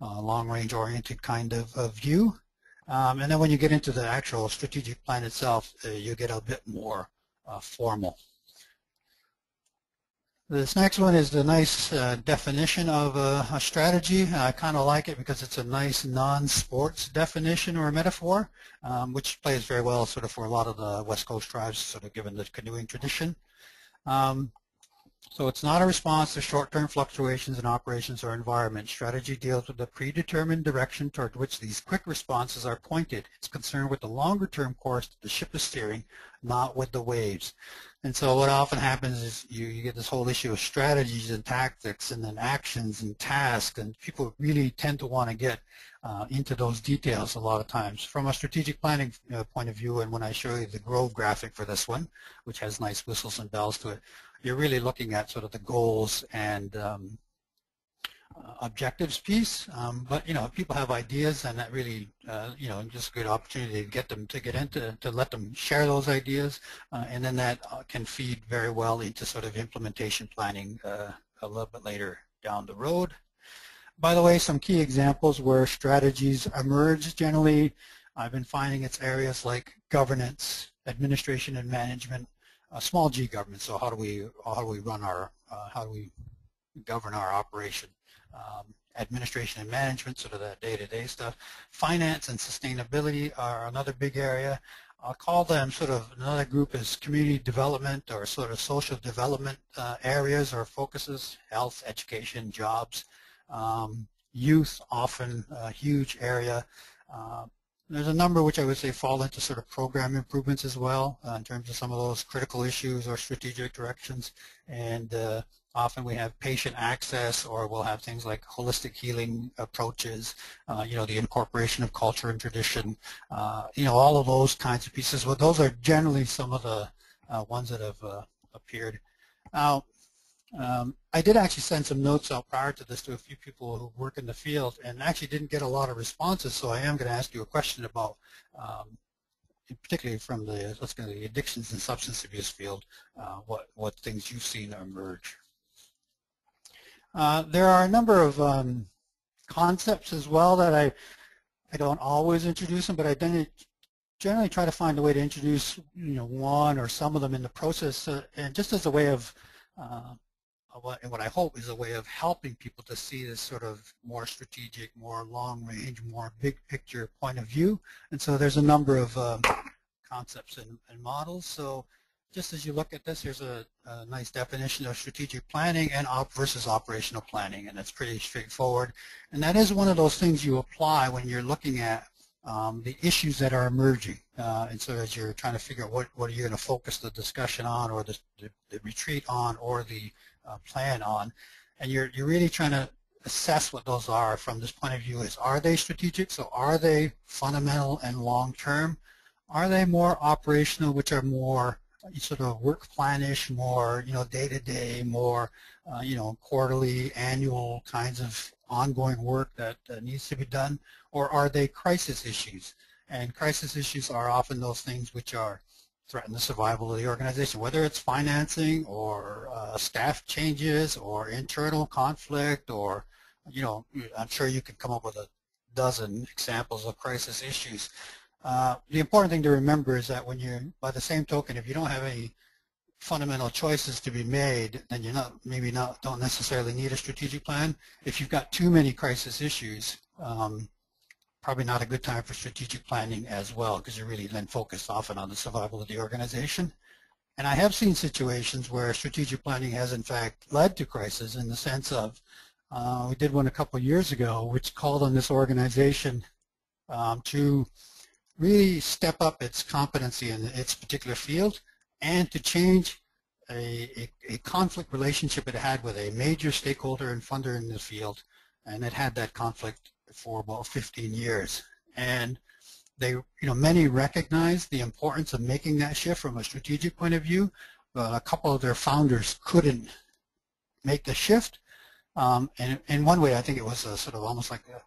uh, long-range oriented kind of, of view. Um, and then when you get into the actual strategic plan itself, uh, you get a bit more uh, formal. This next one is a nice uh, definition of a, a strategy. I kind of like it because it's a nice non-sports definition or metaphor, um, which plays very well sort of for a lot of the West Coast tribes, sort of given the canoeing tradition. Um, so it's not a response to short-term fluctuations in operations or environment. Strategy deals with the predetermined direction toward which these quick responses are pointed. It's concerned with the longer-term course that the ship is steering, not with the waves. And so what often happens is you, you get this whole issue of strategies and tactics and then actions and tasks, and people really tend to want to get uh, into those details a lot of times. From a strategic planning uh, point of view, and when I show you the Grove graphic for this one, which has nice whistles and bells to it, you're really looking at sort of the goals and um, uh, objectives piece. Um, but you know, if people have ideas, and that really, uh, you know, just a good opportunity to get them to get into to let them share those ideas, uh, and then that can feed very well into sort of implementation planning a little bit later down the road. By the way, some key examples where strategies emerge generally, I've been finding it's areas like governance, administration and management, a small G government. So how do we how do we run our uh, how do we govern our operation? Um, administration and management, sort of that day-to-day -day stuff. Finance and sustainability are another big area. I'll call them sort of another group is community development or sort of social development uh, areas or focuses, health, education, jobs. Um, youth, often a huge area. Uh, there's a number which I would say fall into sort of program improvements as well uh, in terms of some of those critical issues or strategic directions. And uh, often we have patient access or we'll have things like holistic healing approaches, uh, you know, the incorporation of culture and tradition, uh, you know, all of those kinds of pieces. Well, those are generally some of the uh, ones that have uh, appeared. Now, um, I did actually send some notes out prior to this to a few people who work in the field and actually didn't get a lot of responses, so I am going to ask you a question about, um, particularly from the, let's go to the addictions and substance abuse field, uh, what, what things you've seen emerge. Uh, there are a number of um, concepts as well that I, I don't always introduce them, but I generally try to find a way to introduce you know, one or some of them in the process, uh, and just as a way of uh, what, what I hope is a way of helping people to see this sort of more strategic, more long range, more big picture point of view. And so there's a number of um, concepts and, and, models. So just as you look at this, here's a, a, nice definition of strategic planning and op versus operational planning, and it's pretty straightforward. And that is one of those things you apply when you're looking at um, the issues that are emerging. Uh, and so as you're trying to figure out what, what are you going to focus the discussion on or the, the, the retreat on or the uh, plan on, and you're, you're really trying to assess what those are from this point of view is are they strategic? So are they fundamental and long-term? Are they more operational, which are more sort of work planish, more you know day-to-day, -day, more uh, you know quarterly, annual kinds of ongoing work that needs to be done, or are they crisis issues? And crisis issues are often those things which are threaten the survival of the organization, whether it's financing or uh, staff changes or internal conflict or, you know, I'm sure you could come up with a dozen examples of crisis issues. Uh, the important thing to remember is that when you're, by the same token, if you don't have any fundamental choices to be made, then you're not maybe not don't necessarily need a strategic plan. If you've got too many crisis issues, um, probably not a good time for strategic planning as well because you're really then focused often on the survival of the organization. And I have seen situations where strategic planning has in fact led to crisis in the sense of uh, we did one a couple years ago which called on this organization um, to really step up its competency in its particular field and to change a, a, a, conflict relationship it had with a major stakeholder and funder in the field and it had that conflict for about 15 years and they you know many recognize the importance of making that shift from a strategic point of view but a couple of their founders couldn't make the shift um, and in one way I think it was a sort of almost like a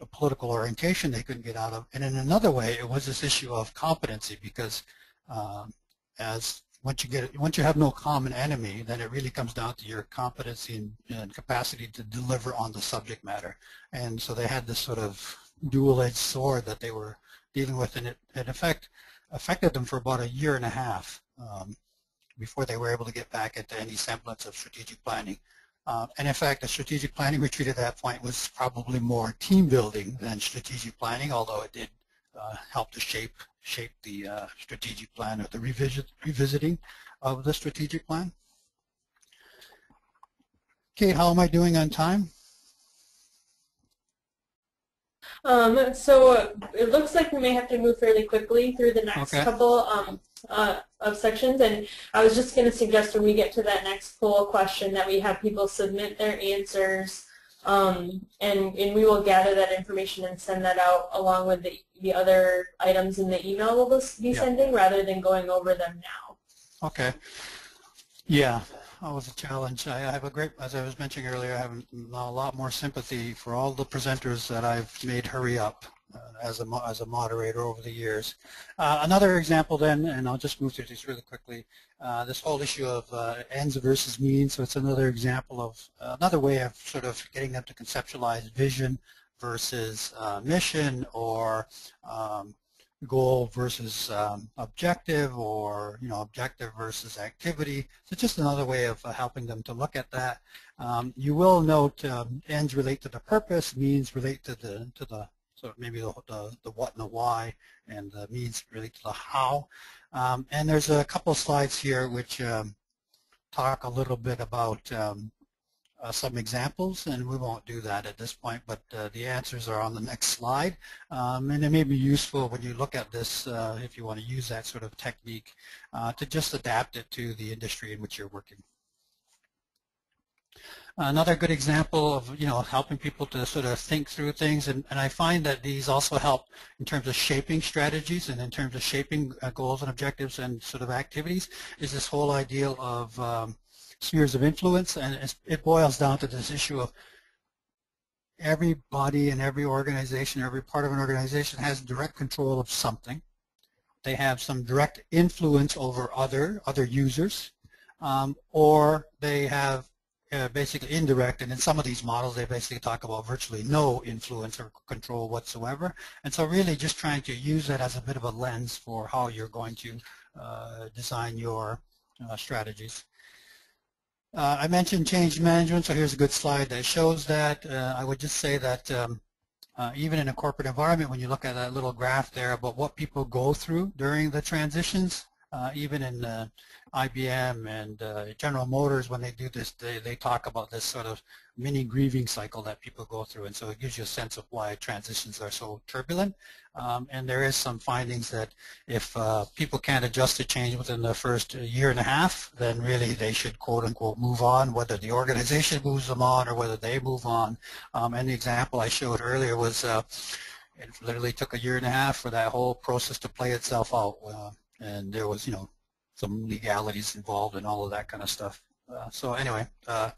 a political orientation they couldn't get out of. And in another way, it was this issue of competency because um, as once you get once you have no common enemy, then it really comes down to your competency and, and capacity to deliver on the subject matter. And so they had this sort of dual-edged sword that they were dealing with, and it, in effect, affected them for about a year and a half um, before they were able to get back into any semblance of strategic planning. Uh, and in fact, the strategic planning retreat at that point was probably more team building than strategic planning, although it did uh, help to shape shape the uh, strategic plan or the revisit, revisiting of the strategic plan. Kaye, how am I doing on time? Um, so it looks like we may have to move fairly quickly through the next okay. couple um, uh, of sections. And I was just going to suggest when we get to that next poll question that we have people submit their answers um, and, and we will gather that information and send that out along with the, the other items in the email we'll be sending rather than going over them now. Okay. Yeah, that was a challenge. I, have a great, as I was mentioning earlier, I have a lot more sympathy for all the presenters that I've made hurry up as, a, as a moderator over the years. Uh, another example then, and I'll just move through these really quickly, uh, this whole issue of uh, ends versus means, so it's another example of, uh, another way of sort of getting them to conceptualize vision versus uh, mission or um, goal versus um, objective or you know objective versus activity. So just another way of uh, helping them to look at that. Um, you will note um, ends relate to the purpose, means relate to the to the so maybe the, the, the what and the why, and the means relate to the how. Um, and there's a couple of slides here which um, talk a little bit about um, uh, some examples, and we won't do that at this point, but uh, the answers are on the next slide. Um, and it may be useful when you look at this, uh, if you want to use that sort of technique, uh, to just adapt it to the industry in which you're working. Another good example of you know helping people to sort of think through things, and, and I find that these also help in terms of shaping strategies and in terms of shaping uh, goals and objectives and sort of activities, is this whole idea of um, spheres of influence, and it boils down to this issue of everybody in every organization, every part of an organization has direct control of something. They have some direct influence over other other users, um, or they have uh, basically indirect, and in some of these models they basically talk about virtually no influence or control whatsoever. And so really just trying to use that as a bit of a lens for how you're going to uh, design your uh, strategies. Uh, I mentioned change management, so here's a good slide that shows that. Uh, I would just say that um, uh, even in a corporate environment, when you look at that little graph there about what people go through during the transitions, Uh, even in uh, IBM and uh, General Motors, when they do this, they, they talk about this sort of mini grieving cycle that people go through. And so it gives you a sense of why transitions are so turbulent. Um, and there is some findings that if uh, people can't adjust to change within the first year and a half, then really they should quote unquote move on, whether the organization moves them on or whether they move on. Um, and the example I showed earlier was uh, it literally took a year and a half for that whole process to play itself out. Uh, and there was, you know, some legalities involved and all of that kind of stuff. Uh, so anyway, uh,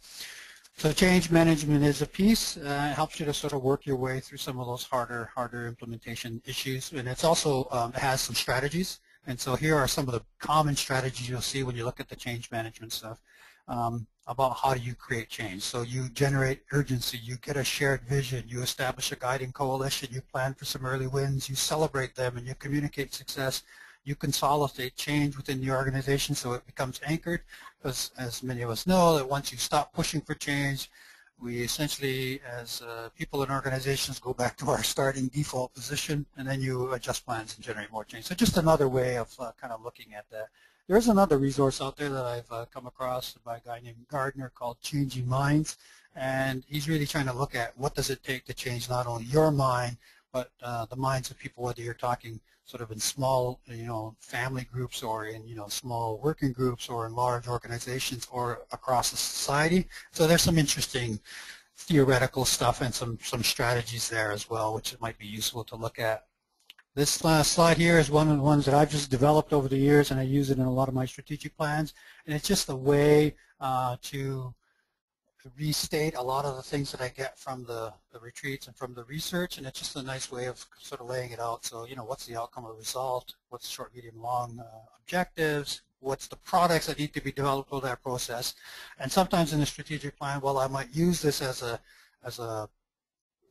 so change management is a piece. Uh, it helps you to sort of work your way through some of those harder, harder implementation issues. And it's also um, it has some strategies. And so here are some of the common strategies you'll see when you look at the change management stuff um, about how do you create change. So you generate urgency, you get a shared vision, you establish a guiding coalition, you plan for some early wins, you celebrate them, and you communicate success you consolidate change within the organization so it becomes anchored because as many of us know that once you stop pushing for change we essentially as uh, people in organizations go back to our starting default position and then you adjust plans and generate more change. So just another way of uh, kind of looking at that. There is another resource out there that I've uh, come across by a guy named Gardner called Changing Minds and he's really trying to look at what does it take to change not only your mind but uh, the minds of people whether you're talking sort of in small, you know, family groups or in, you know, small working groups or in large organizations or across the society. So there's some interesting theoretical stuff and some, some strategies there as well, which it might be useful to look at. This last slide here is one of the ones that I've just developed over the years and I use it in a lot of my strategic plans. And it's just a way uh, to restate a lot of the things that I get from the, the retreats and from the research, and it's just a nice way of sort of laying it out. So, you know, what's the outcome or result? What's the short, medium, long uh, objectives? What's the products that need to be developed for that process? And sometimes in the strategic plan, well, I might use this as a as a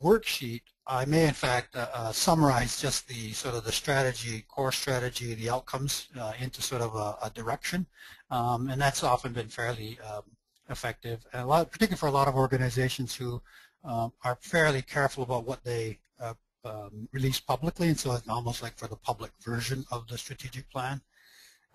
worksheet. I may, in fact, uh, uh, summarize just the sort of the strategy, core strategy, the outcomes uh, into sort of a, a direction, um, and that's often been fairly um, effective, and a lot, particularly for a lot of organizations who um, are fairly careful about what they uh, um, release publicly, and so it's almost like for the public version of the strategic plan.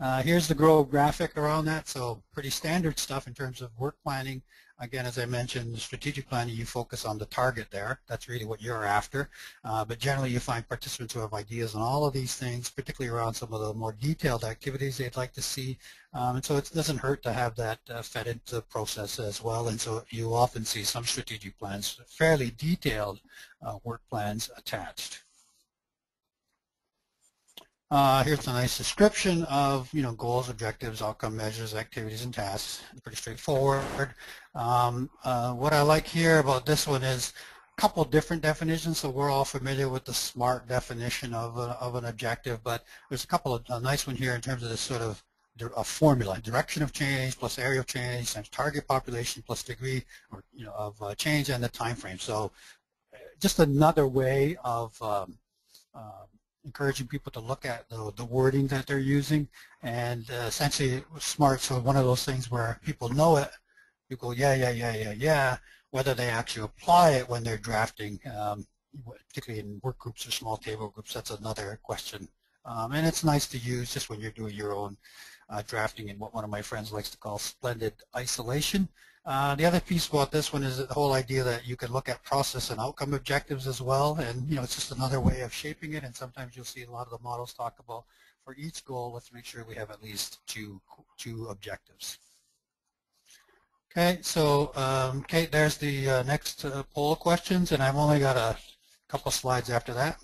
Uh, here's the Grove graphic around that, so pretty standard stuff in terms of work planning. Again, as I mentioned, the strategic planning, you focus on the target there. That's really what you're after. Uh, but generally, you find participants who have ideas on all of these things, particularly around some of the more detailed activities they'd like to see. Um, and so it doesn't hurt to have that uh, fed into the process as well. And so you often see some strategic plans, fairly detailed uh, work plans attached. Uh, here's a nice description of, you know, goals, objectives, outcome measures, activities, and tasks. Pretty straightforward. Um, uh, what I like here about this one is a couple different definitions. So we're all familiar with the SMART definition of, a, of an objective, but there's a couple of a nice one here in terms of this sort of a formula, direction of change plus area of change times target population plus degree or, you know, of uh, change and the time frame. So just another way of um, uh, encouraging people to look at the, the wording that they're using and uh, essentially SMART so one of those things where people know it you go yeah yeah yeah yeah yeah whether they actually apply it when they're drafting um, particularly in work groups or small table groups that's another question um, and it's nice to use just when you're doing your own uh, drafting in what one of my friends likes to call splendid isolation uh, the other piece about this one is the whole idea that you can look at process and outcome objectives as well, and you know it's just another way of shaping it. And sometimes you'll see a lot of the models talk about for each goal, let's make sure we have at least two two objectives. Okay, so um, Kaye, there's the uh, next uh, poll questions, and I've only got a couple slides after that.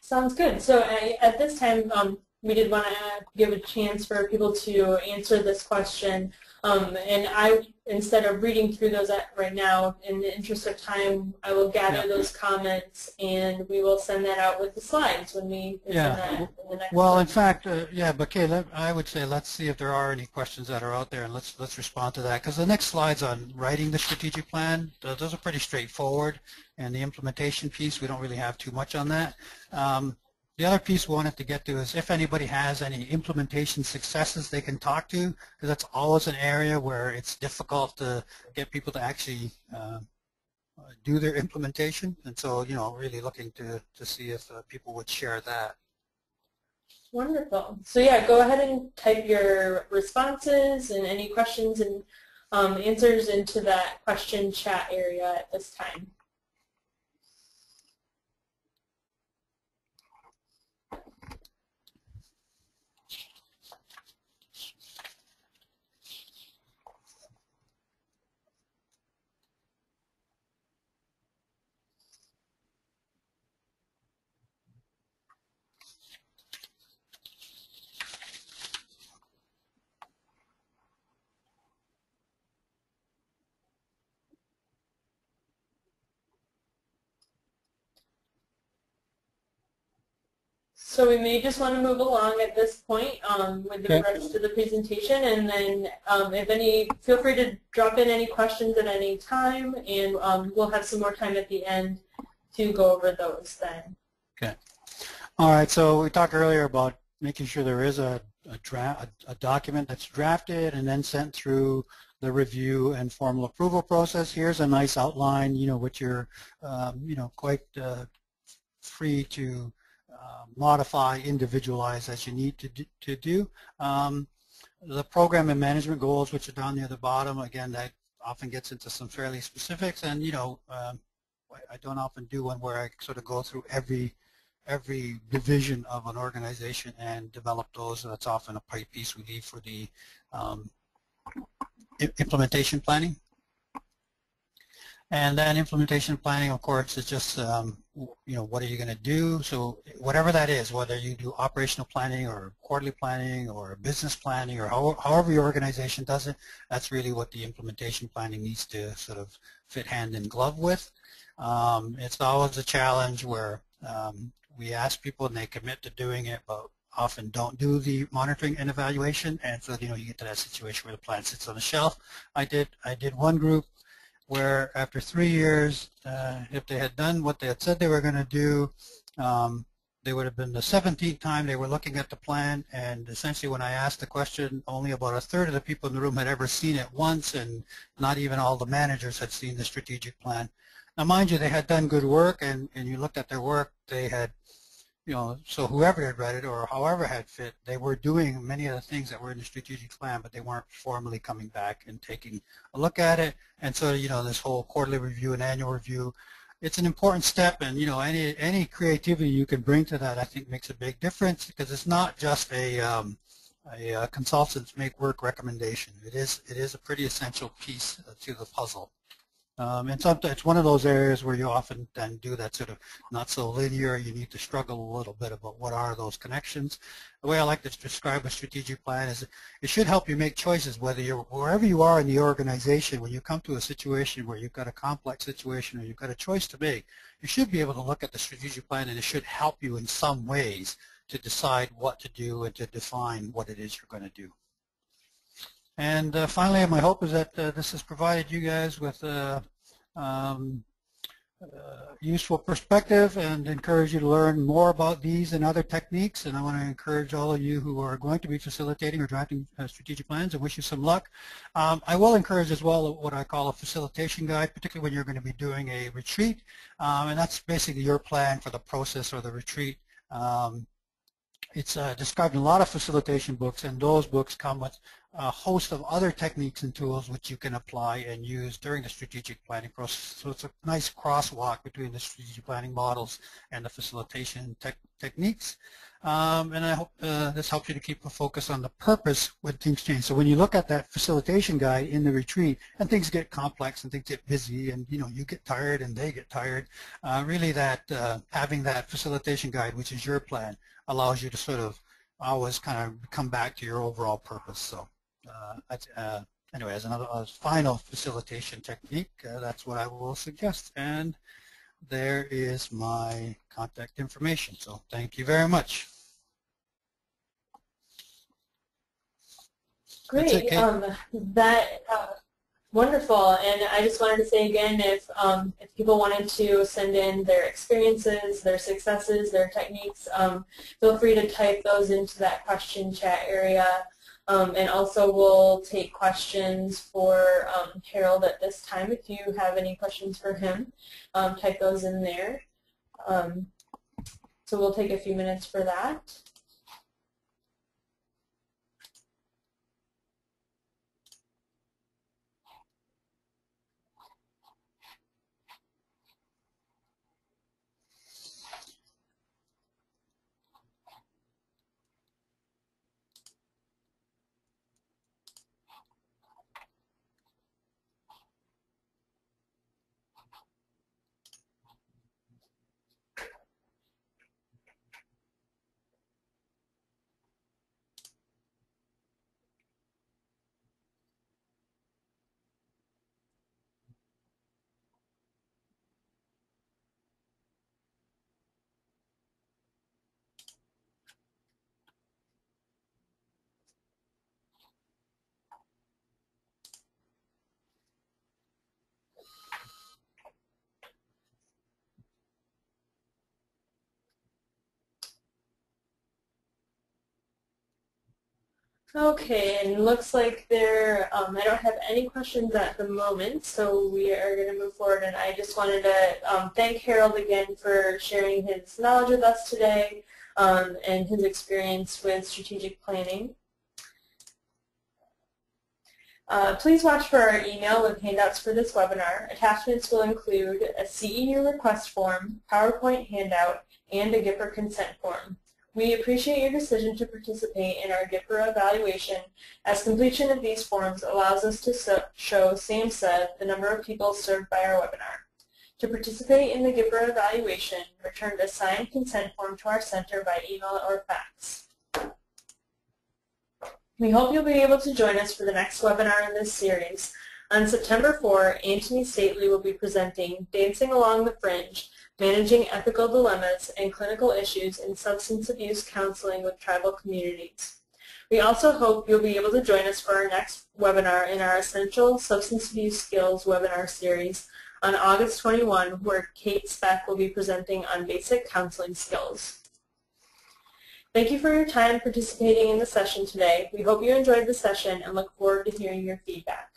Sounds good. So at this time, um, we did want to give a chance for people to answer this question. Um, and I, instead of reading through those right now, in the interest of time, I will gather yeah. those comments and we will send that out with the slides when we yeah. well, in fact, uh, yeah, but Kaye, let, I would say let's see if there are any questions that are out there and let's let's respond to that because the next slides on writing the strategic plan, those are pretty straightforward and the implementation piece, we don't really have too much on that. Um, the other piece we wanted to get to is if anybody has any implementation successes they can talk to, because that's always an area where it's difficult to get people to actually uh, do their implementation. And so, you know, really looking to, to see if uh, people would share that. Wonderful. So yeah, go ahead and type your responses and any questions and um, answers into that question chat area at this time. So we may just want to move along at this point um, with the Okay. rest of the presentation, and then um, if any, feel free to drop in any questions at any time, and um, we'll have some more time at the end to go over those then. Okay. All right, so we talked earlier about making sure there is a, a, dra- a, a document that's drafted and then sent through the review and formal approval process. Here's a nice outline, you know, which you're, um, you know, quite uh, free to uh, modify, individualize as you need to do. To do. Um, the program and management goals, which are down near the bottom, again, that often gets into some fairly specifics, and you know, um, I- don't often do one where I sort of go through every every division of an organization and develop those. That's often a piece we leave for the um, implementation planning. And then implementation planning, of course, is just, um, you know, what are you going to do? So whatever that is, whether you do operational planning or quarterly planning or business planning or how, however your organization does it, that's really what the implementation planning needs to sort of fit hand in glove with. Um, it's always a challenge where um, we ask people and they commit to doing it, but often don't do the monitoring and evaluation, and so you know you get to that situation where the plan sits on the shelf. I did I did one group where after three years, uh, if they had done what they had said they were going to do, um, they would have been the 17th time they were looking at the plan, and essentially when I asked the question, only about a third of the people in the room had ever seen it once, and not even all the managers had seen the strategic plan. Now, mind you, they had done good work, and, and you looked at their work, they had, you know, so whoever had read it or however had fit, they were doing many of the things that were in the strategic plan, but they weren't formally coming back and taking a look at it. And so, you know, this whole quarterly review and annual review, it's an important step, and, you know, any, any creativity you can bring to that, I think, makes a big difference because it's not just a, um, a uh, consultants make work recommendation. It is, it is a pretty essential piece uh, to the puzzle. Um, and sometimes it's one of those areas where you often then do that sort of not so linear. You need to struggle a little bit about what are those connections. The way I like to describe a strategic plan is it should help you make choices whether you're wherever you are in the organization. When you come to a situation where you've got a complex situation or you've got a choice to make, you should be able to look at the strategic plan and it should help you in some ways to decide what to do and to define what it is you're going to do. And uh, finally, my hope is that uh, this has provided you guys with a um, uh, useful perspective and encourage you to learn more about these and other techniques. And I want to encourage all of you who are going to be facilitating or drafting uh, strategic plans and wish you some luck. Um, I will encourage as well what I call a facilitation guide, particularly when you're going to be doing a retreat. Um, and that's basically your plan for the process or the retreat. Um, it's uh, described in a lot of facilitation books, and those books come with a host of other techniques and tools which you can apply and use during the strategic planning process. So it's a nice crosswalk between the strategic planning models and the facilitation tech techniques. Um, and I hope uh, this helps you to keep a focus on the purpose when things change. So when you look at that facilitation guide in the retreat and things get complex and things get busy and you know you get tired and they get tired, uh, really that uh, having that facilitation guide, which is your plan, allows you to sort of always kind of come back to your overall purpose. So uh, uh, anyway, as another as final facilitation technique, uh, that's what I will suggest. And there is my contact information. So thank you very much. Great. Um, that uh, wonderful. And I just wanted to say again, if um, if people wanted to send in their experiences, their successes, their techniques, um, feel free to type those into that question chat area. Um, and also we'll take questions for um, Harold at this time. If you have any questions for him, um, type those in there. Um, so we'll take a few minutes for that. Okay, and looks like there, um, I don't have any questions at the moment, so we are going to move forward. And I just wanted to um, thank Harold again for sharing his knowledge with us today um, and his experience with strategic planning. Uh, please watch for our email with handouts for this webinar. Attachments will include a CEU request form, PowerPoint handout, and a GPRA consent form. We appreciate your decision to participate in our GPRA evaluation as completion of these forms allows us to so show SAMHSA the number of people served by our webinar. To participate in the GPRA evaluation, return a signed consent form to our center by email or fax. We hope you'll be able to join us for the next webinar in this series. On September 4, Antony Stately will be presenting Dancing Along the Fringe, Managing Ethical Dilemmas and Clinical Issues in Substance Abuse Counseling with Tribal Communities. We also hope you'll be able to join us for our next webinar in our Essential Substance Abuse Skills webinar series on August 21, where Kate Speck will be presenting on basic counseling skills. Thank you for your time participating in the session today. We hope you enjoyed the session and look forward to hearing your feedback.